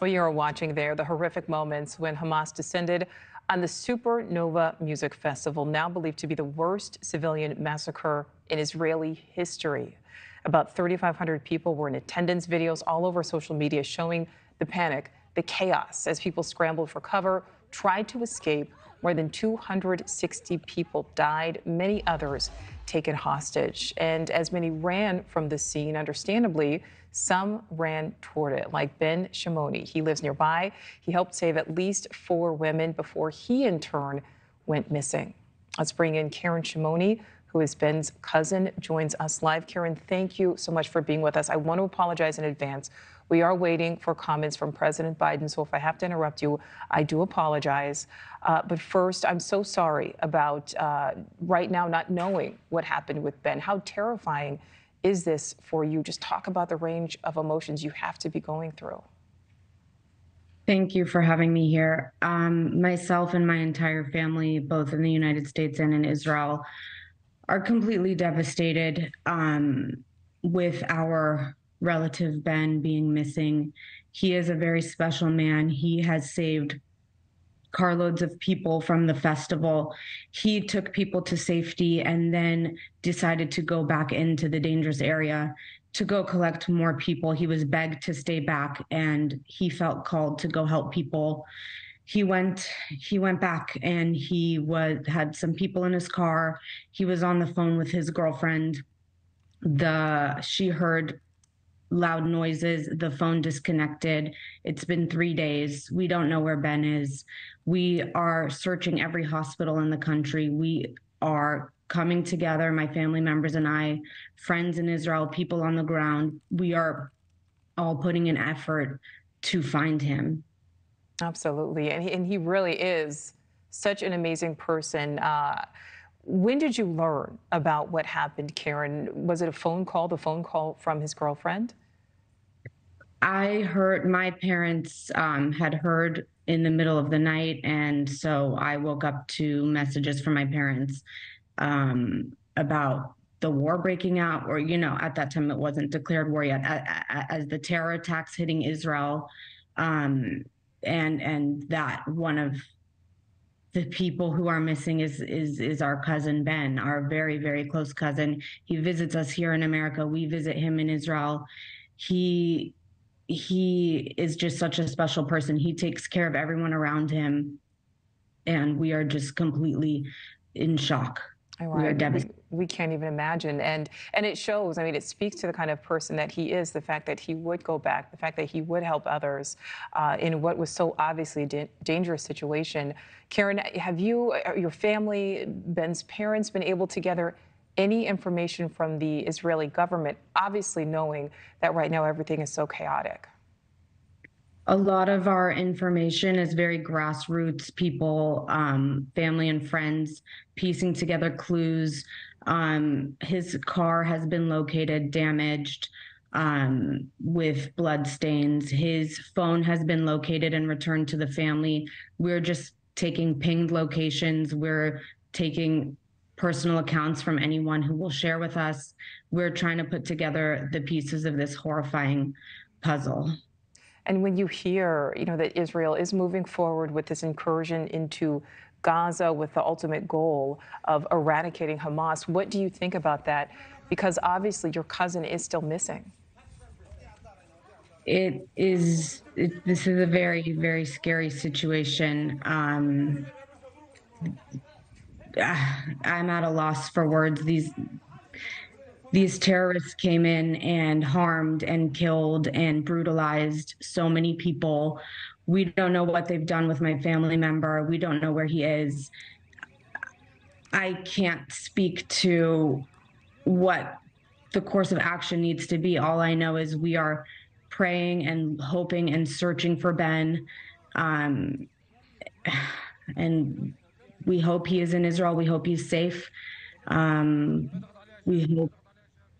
Well, you are watching there the horrific moments when Hamas descended on the Supernova Music Festival, now believed to be the worst civilian massacre in Israeli history. About 3,500 people were in attendance. Videos all over social media showing the panic, the chaos as people scrambled for cover, tried to escape. More than 260 people died, many others taken hostage. And as many ran from the scene, understandably, some ran toward it, like Ben Shimoni. He lives nearby. He helped save at least four women before he, in turn, went missing. Let's bring in Karen Shimoni, who is Ben's cousin, joins us live. Karen, thank you so much for being with us. I want to apologize in advance. We are waiting for comments from President Biden, so if I have to interrupt you, I do apologize. Uh, but first, I'm so sorry about uh, right now not knowing what happened with Ben. How terrifying is this for you? Just talk about the range of emotions you have to be going through. Thank you for having me here. Um, myself and my entire family, both in the United States and in Israel, are completely devastated um, with our relative Ben being missing. He is a very special man. He has saved carloads of people from the festival. He took people to safety and then decided to go back into the dangerous area to go collect more people. He was begged to stay back and he felt called to go help people. He went he went back and he was had some people in his car. He was on the phone with his girlfriend. The she heard loud noises, the phone disconnected. It's been three days. We don't know where Ben is. We are searching every hospital in the country. We are coming together, my family members and I, friends in Israel, people on the ground. We are all putting an effort to find him. Absolutely. And he, and he really is such an amazing person. Uh, when did you learn about what happened, Karen? Was it a phone call, the phone call from his girlfriend? I heard my parents um, had heard in the middle of the night. And so I woke up to messages from my parents um, about the war breaking out, or, you know, at that time it wasn't declared war yet, as the terror attacks hitting Israel. Um, and and that one of the people who are missing is is is our cousin Ben, our very very close cousin. He visits us here in America. We visit him in Israel. He he is just such a special person. He takes care of everyone around him, and we are just completely in shock. Oh, we are devastated. We, can't even imagine, and and it shows. I mean, it speaks to the kind of person that he is. The fact that he would go back, the fact that he would help others uh, in what was so obviously a dangerous situation. Karen, have you, uh, your family, Ben's parents, been able to gather any information from the Israeli government? Obviously, knowing that right now everything is so chaotic a lot of our information is very grassroots people, um, family and friends piecing together clues. Um, his car has been located damaged um, with blood stains. His phone has been located and returned to the family. We're just taking pinged locations. We're taking personal accounts from anyone who will share with us. We're trying to put together the pieces of this horrifying puzzle. And when you hear, you know, that Israel is moving forward with this incursion into Gaza with the ultimate goal of eradicating Hamas, what do you think about that? Because obviously your cousin is still missing. It is, it, this is a very, very scary situation. Um, I'm at a loss for words. These these terrorists came in and harmed and killed and brutalized so many people. We don't know what they've done with my family member. We don't know where he is. I can't speak to what the course of action needs to be. All I know is we are praying and hoping and searching for Ben. Um, and we hope he is in Israel. We hope he's safe. Um, we hope